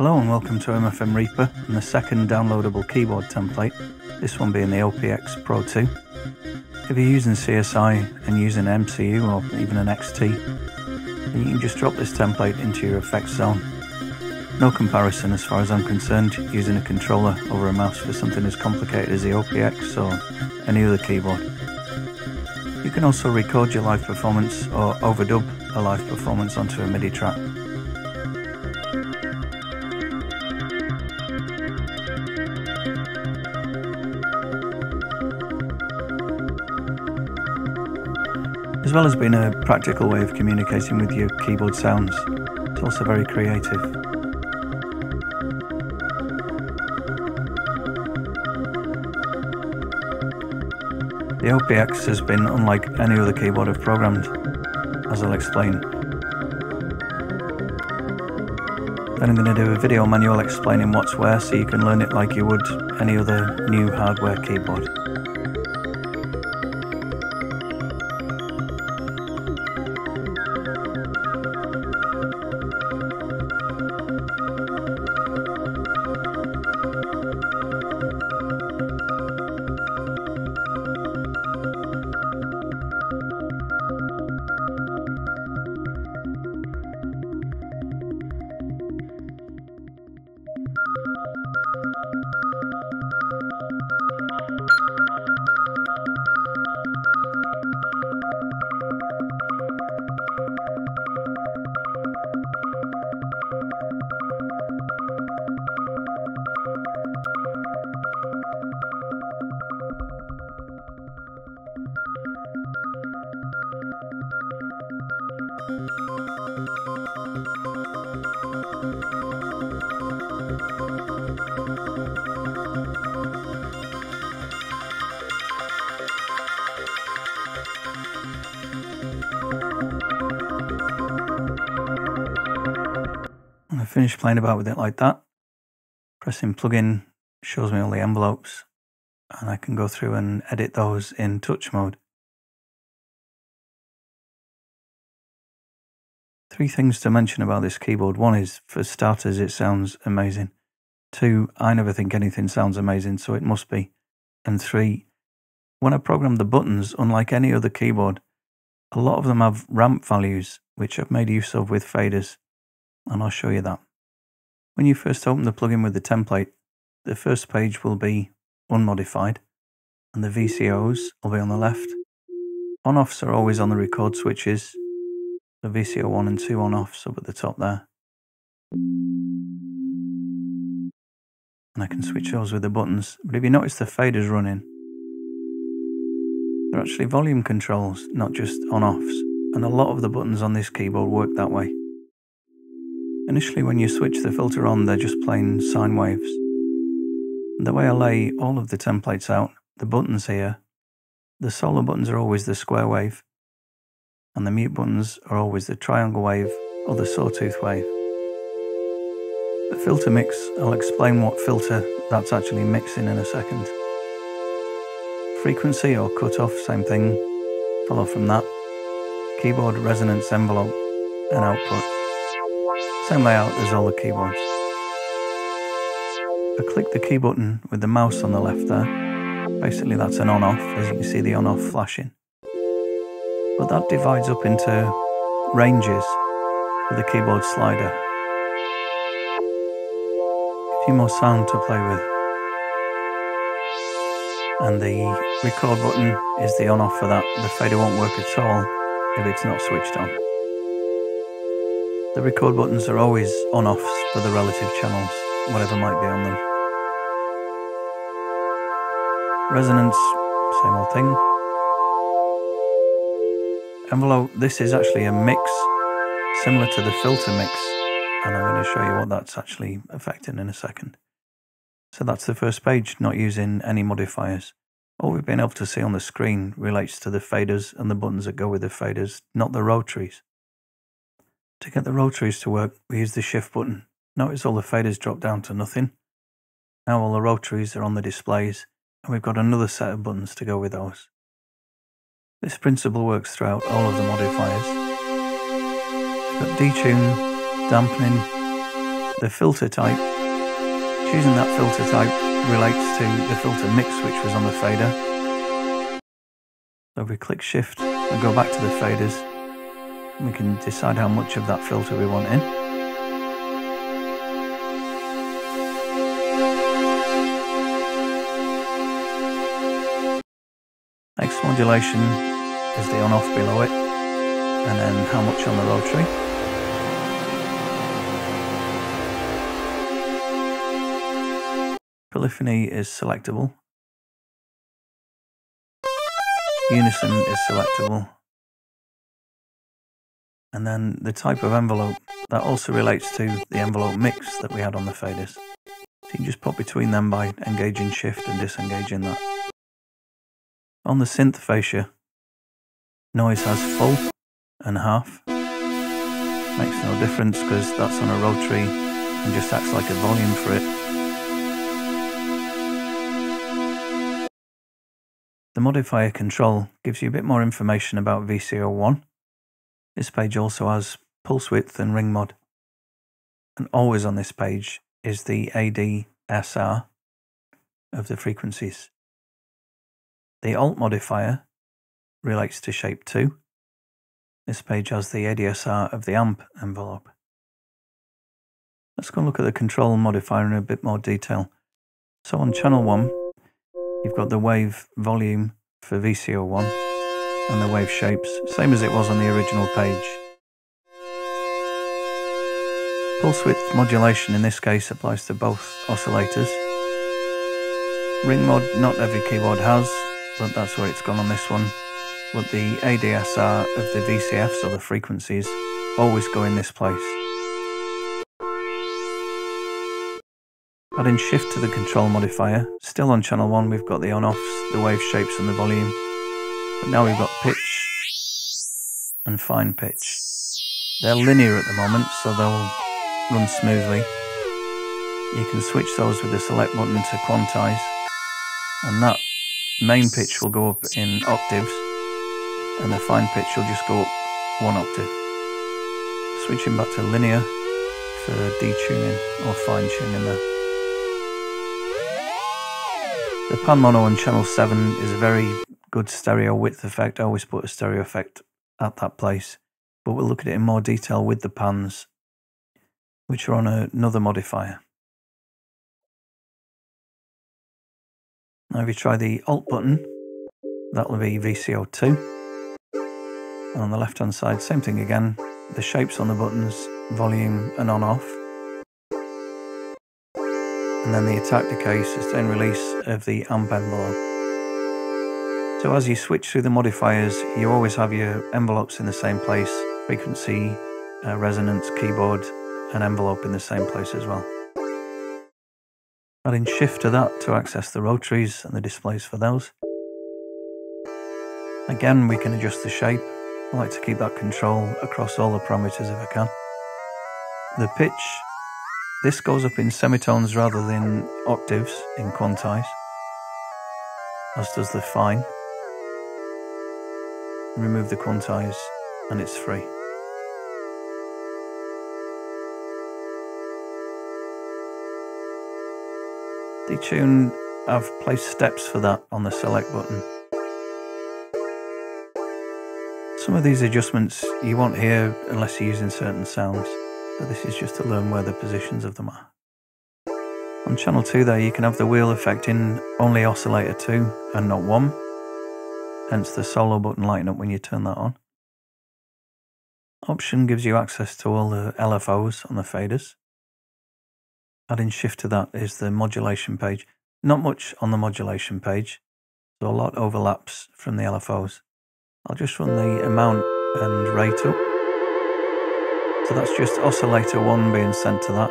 Hello and welcome to MFM Reaper and the second downloadable keyboard template, this one being the OPX Pro 2. If you're using CSI and using an MCU or even an XT, then you can just drop this template into your FXZone. No comparison as far as I'm concerned using a controller over a mouse for something as complicated as the OPX or any other keyboard. You can also record your live performance or overdub a live performance onto a MIDI track. As well as being a practical way of communicating with your keyboard sounds, it's also very creative. The OPX has been unlike any other keyboard I've programmed, as I'll explain. Then I'm going to do a video manual explaining what's where so you can learn it like you would any other new hardware keyboard. Playing about with it like that, pressing plugin shows me all the envelopes and I can go through and edit those in touch mode. Three things to mention about this keyboard. One is, for starters, it sounds amazing. Two, I never think anything sounds amazing, so it must be. And three, when I program the buttons, unlike any other keyboard, a lot of them have ramp values, which I've made use of with faders and I'll show you that. When you first open the plugin with the template, the first page will be unmodified and the VCOs will be on the left. On-offs are always on the record switches, the VCO 1 and 2 on-offs up at the top there. And I can switch those with the buttons, but if you notice the faders running, they're actually volume controls, not just on-offs, and a lot of the buttons on this keyboard work that way. Initially, when you switch the filter on, they're just plain sine waves. The way I lay all of the templates out, the buttons here, the solo buttons are always the square wave, and the mute buttons are always the triangle wave or the sawtooth wave. The filter mix, I'll explain what filter that's actually mixing in a second. Frequency or cutoff, same thing, follow from that. Keyboard resonance envelope and output. Layout as all the keyboards. I click the key button with the mouse on the left there. Basically that's an on-off, as you can see the on-off flashing. But that divides up into ranges with the keyboard slider. A few more sound to play with. And the record button is the on-off for that. The fader won't work at all if it's not switched on. The record buttons are always on-offs for the relative channels, whatever might be on them. Resonance, same old thing. Envelope, this is actually a mix similar to the filter mix, and I'm going to show you what that's actually affecting in a second. So that's the first page, not using any modifiers. All we've been able to see on the screen relates to the faders and the buttons that go with the faders, not the rotaries. To get the rotaries to work, we use the shift button. Notice all the faders drop down to nothing. Now all the rotaries are on the displays, and we've got another set of buttons to go with those. This principle works throughout all of the modifiers. We've got detune, dampening, the filter type, choosing that filter type relates to the filter mix which was on the fader. So if we click shift and go back to the faders, we can decide how much of that filter we want in. Next modulation is the on off below it, and then how much on the rotary. Polyphony is selectable. Unison is selectable. And then the type of envelope, that also relates to the envelope mix that we had on the faders. So you can just pop between them by engaging shift and disengaging that. On the synth fascia, noise has full and half. Makes no difference because that's on a rotary and just acts like a volume for it. The modifier control gives you a bit more information about VCO1. This page also has pulse width and ring mod. And always on this page is the ADSR of the frequencies. The alt modifier relates to shape 2. This page has the ADSR of the amp envelope. Let's go and look at the control modifier in a bit more detail. So on channel 1, You've got the wave volume for VCO1 and the wave shapes, same as it was on the original page. Pulse width modulation in this case applies to both oscillators. Ring mod not every keyboard has, but that's where it's gone on this one. But the ADSR of the VCFs or the frequencies always go in this place. Adding shift to the control modifier. Still on channel 1 we've got the on-offs, the wave shapes and the volume. But now we've got pitch and fine pitch. They're linear at the moment so they'll run smoothly. You can switch those with the select button to quantize and that main pitch will go up in octaves and the fine pitch will just go up one octave. Switching back to linear for detuning or fine tuning there. The pan mono on channel 7 is a very good stereo width effect. I always put a stereo effect at that place. But we'll look at it in more detail with the pans, which are on another modifier. Now if you try the Alt button, that'll be VCO2. And on the left hand side, same thing again. The shapes on the buttons, volume and on off and then the attack decay sustain release of the amp envelope. So as you switch through the modifiers, you always have your envelopes in the same place, frequency, uh, resonance, keyboard, and envelope in the same place as well. Adding shift to that to access the rotaries and the displays for those. Again, we can adjust the shape. I like to keep that control across all the parameters if I can. The pitch this goes up in semitones rather than octaves in quantize, as does the fine. Remove the quantize and it's free. Detune, I've placed steps for that on the select button. Some of these adjustments you won't hear unless you're using certain sounds but this is just to learn where the positions of them are. On channel 2 there you can have the wheel effect in only oscillator 2 and not 1, hence the solo button lighting up when you turn that on. Option gives you access to all the LFOs on the faders. Adding shift to that is the modulation page. Not much on the modulation page, so a lot overlaps from the LFOs. I'll just run the amount and rate up. So that's just oscillator 1 being sent to that.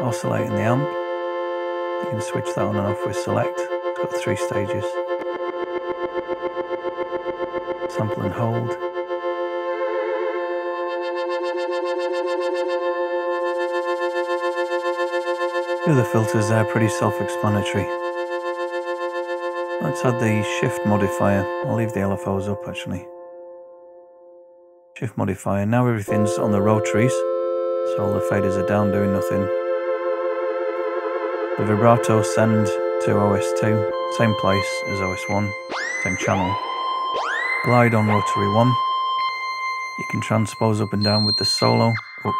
Oscillating the amp. You can switch that on and off with select. It's got three stages. Sample and hold. The other filters are pretty self-explanatory. Let's add the shift modifier. I'll leave the LFOs up actually shift modifier. Now everything's on the rotaries. So all the faders are down doing nothing. The vibrato send to OS2, same place as OS1, same channel. Glide on rotary 1. You can transpose up and down with the solo, up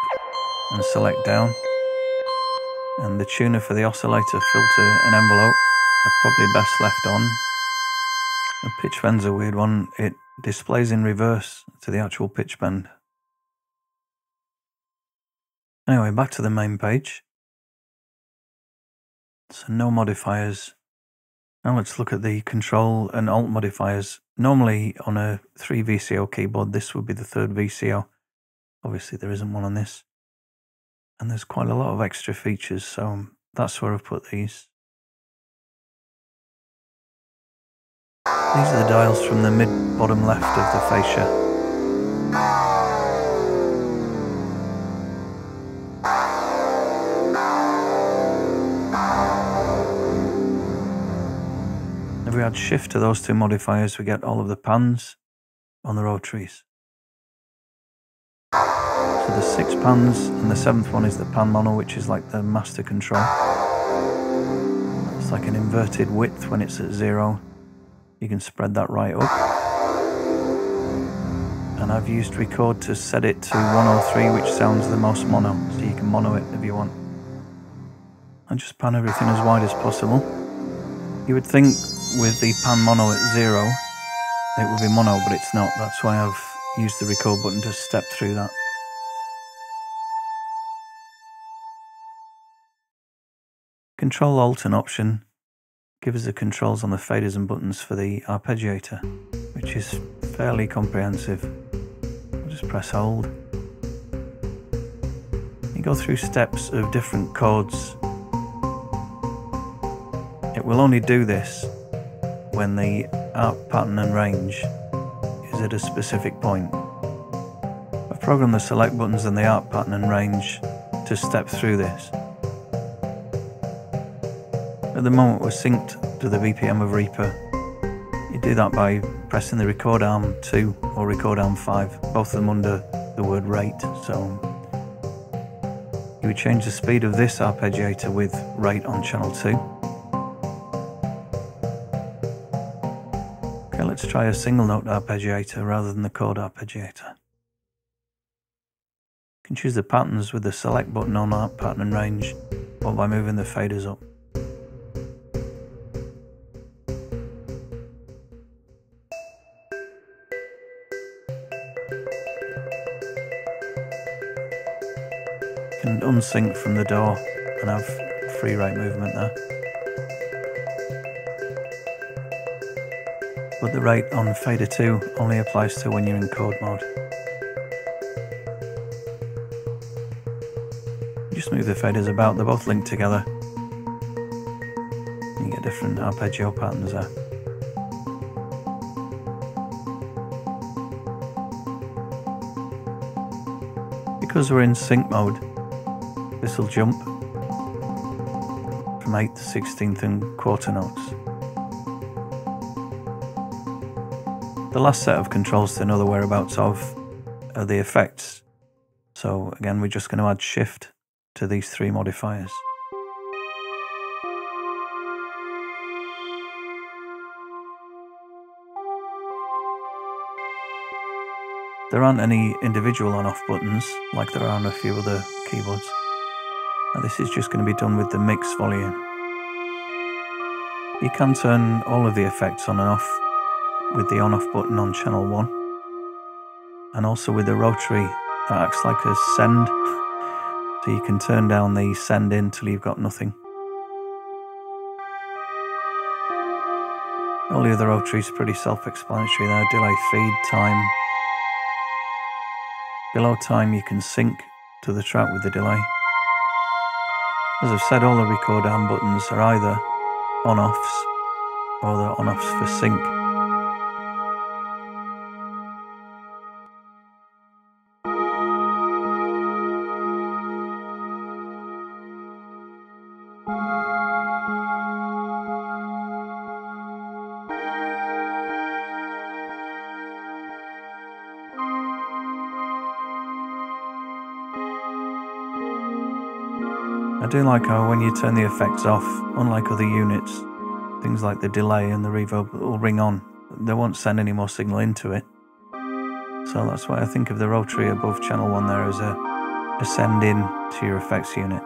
and select down. And the tuner for the oscillator filter and envelope are probably best left on. The pitch bend's a weird one. It displays in reverse to the actual pitch bend. Anyway, back to the main page. So no modifiers. Now let's look at the control and alt modifiers. Normally on a 3 VCO keyboard, this would be the third VCO. Obviously there isn't one on this. And there's quite a lot of extra features, so um, that's where I've put these. These are the dials from the mid bottom left of the fascia. Add shift to those two modifiers, we get all of the pans on the rotaries. So the six pans and the seventh one is the pan mono, which is like the master control. It's like an inverted width when it's at zero. You can spread that right up. And I've used record to set it to 103, which sounds the most mono, so you can mono it if you want. And just pan everything as wide as possible. You would think with the pan mono at zero, it would be mono, but it's not. That's why I've used the record button to step through that. Control Alt and Option give us the controls on the faders and buttons for the arpeggiator, which is fairly comprehensive. I'll just press hold. You go through steps of different chords. It will only do this when the arp pattern and range is at a specific point. I've programmed the select buttons and the arp pattern and range to step through this. At the moment we're synced to the BPM of Reaper. You do that by pressing the record arm 2 or record arm 5, both of them under the word rate. So you would change the speed of this arpeggiator with rate on channel 2. Let's try a single note arpeggiator rather than the chord arpeggiator. You can choose the patterns with the select button on arp pattern range or by moving the faders up. You can unsync from the DAW and have free rate movement there. But the rate on fader 2 only applies to when you're in chord mode. Just move the faders about, they're both linked together. You get different arpeggio patterns there. Because we're in sync mode, this will jump from 8th to 16th and quarter notes. The last set of controls to know the whereabouts of are the effects. So again, we're just going to add shift to these three modifiers. There aren't any individual on-off buttons like there are on a few other keyboards. Now this is just going to be done with the mix volume. You can turn all of the effects on and off with the on off button on channel 1 and also with the rotary that acts like a send so you can turn down the send in till you've got nothing. All the other rotaries are pretty self-explanatory there, delay feed, time. Below time you can sync to the track with the delay. As I've said all the record arm buttons are either on-offs or they're on-offs for sync. I do like how when you turn the effects off, unlike other units, things like the delay and the reverb will ring on. They won't send any more signal into it. So that's why I think of the rotary above channel 1 there as a ascend in to your effects unit.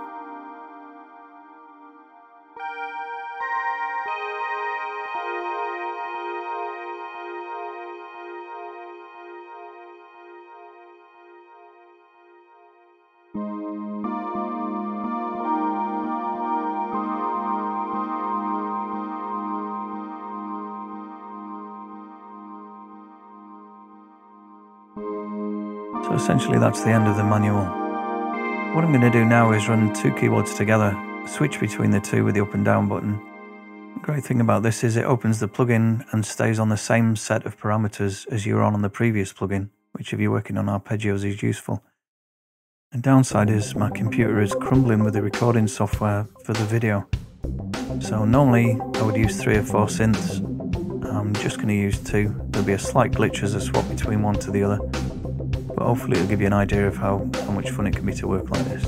So essentially that's the end of the manual. What I'm going to do now is run two keyboards together, switch between the two with the up and down button. The great thing about this is it opens the plugin and stays on the same set of parameters as you were on on the previous plugin, which if you're working on arpeggios is useful. The downside is my computer is crumbling with the recording software for the video. So normally I would use three or four synths. I'm just going to use two. There'll be a slight glitch as I swap between one to the other but hopefully it'll give you an idea of how, how much fun it can be to work like this.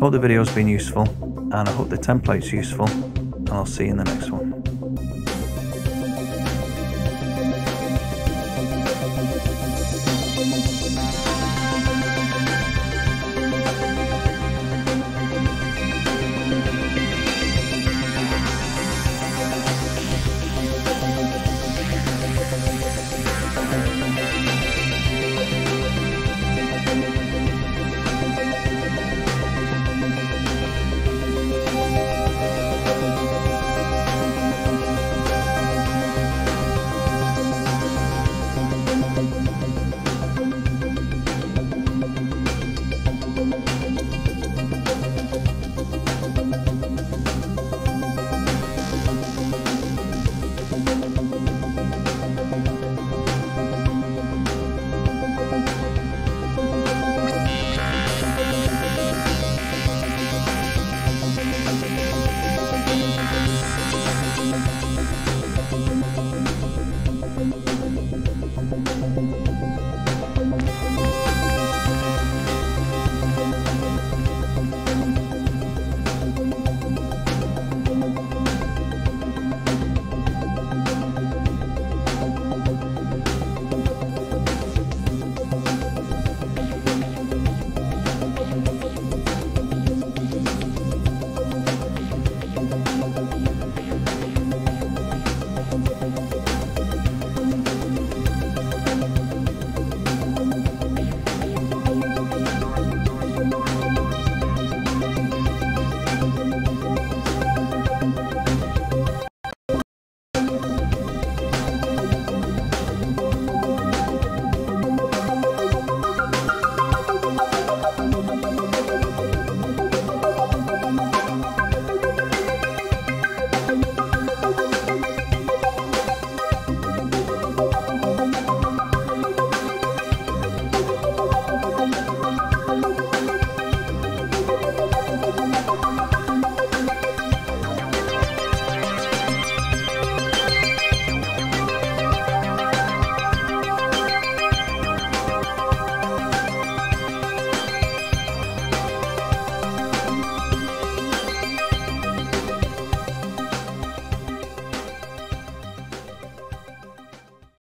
Hope the video's been useful, and I hope the template's useful, and I'll see you in the next one.